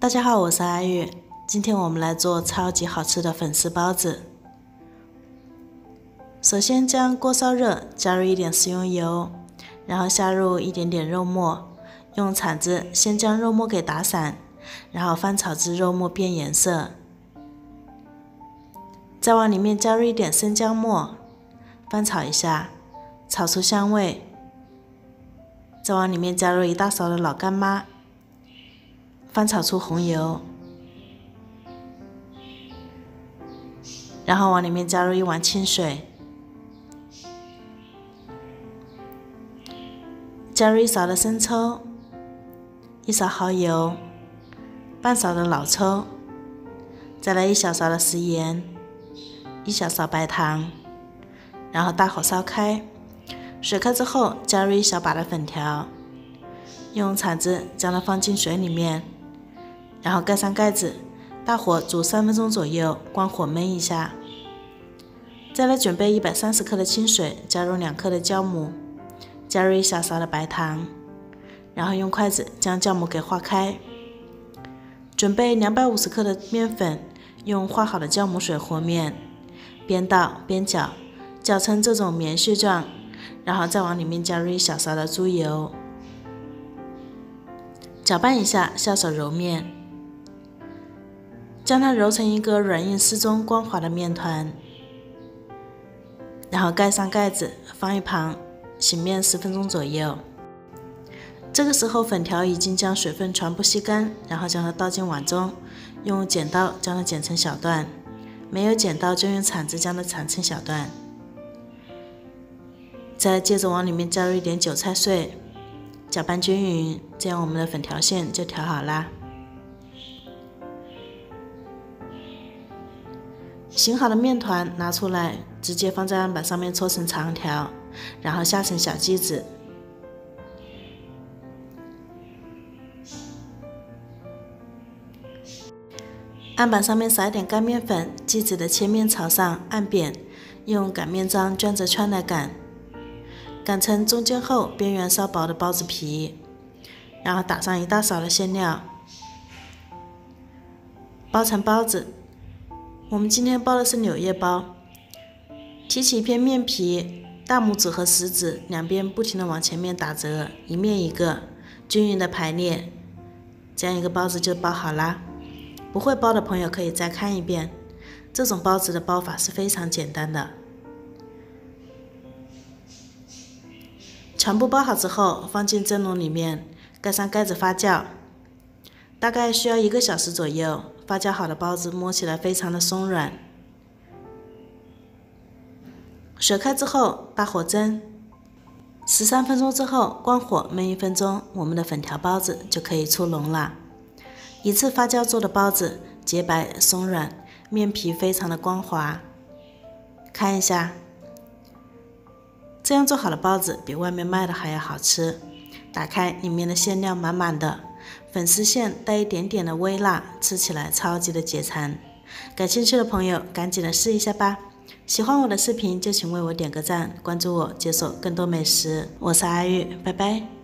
大家好，我是阿玉。今天我们来做超级好吃的粉丝包子。首先将锅烧热，加入一点食用油，然后下入一点点肉末，用铲子先将肉末给打散，然后翻炒至肉末变颜色，再往里面加入一点生姜末，翻炒一下，炒出香味，再往里面加入一大勺的老干妈。翻炒出红油，然后往里面加入一碗清水，加入一勺的生抽，一勺蚝油，半勺的老抽，再来一小勺的食盐，一小勺白糖，然后大火烧开，水开之后加入一小把的粉条，用铲子将它放进水里面。然后盖上盖子，大火煮三分钟左右，关火焖一下。再来准备一百三十克的清水，加入两克的酵母，加入一小勺的白糖，然后用筷子将酵母给化开。准备两百五十克的面粉，用化好的酵母水和面，边倒边搅，搅成这种棉絮状，然后再往里面加入一小勺的猪油，搅拌一下，下手揉面。将它揉成一个软硬适中、光滑的面团，然后盖上盖子，放一旁醒面十分钟左右。这个时候粉条已经将水分全部吸干，然后将它倒进碗中，用剪刀将它剪成小段，没有剪刀就用铲子将它铲成小段。再接着往里面加入一点韭菜碎，搅拌均匀，这样我们的粉条馅就调好啦。醒好的面团拿出来，直接放在案板上面搓成长条，然后下成小剂子。案板上面撒一点干面粉，剂子的切面朝上按扁，用擀面杖卷着圈来擀，擀成中间厚、边缘稍薄的包子皮，然后打上一大勺的馅料，包成包子。我们今天包的是柳叶包，提起一片面皮，大拇指和食指两边不停的往前面打折，一面一个，均匀的排列，这样一个包子就包好啦。不会包的朋友可以再看一遍，这种包子的包法是非常简单的。全部包好之后，放进蒸笼里面，盖上盖子发酵，大概需要一个小时左右。发酵好的包子摸起来非常的松软。水开之后，大火蒸，十三分钟之后关火焖一分钟，我们的粉条包子就可以出笼了。一次发酵做的包子，洁白松软，面皮非常的光滑。看一下，这样做好的包子比外面卖的还要好吃。打开，里面的馅料满满的。粉丝馅带一点点的微辣，吃起来超级的解馋。感兴趣的朋友赶紧来试一下吧！喜欢我的视频就请为我点个赞，关注我，解锁更多美食。我是阿玉，拜拜。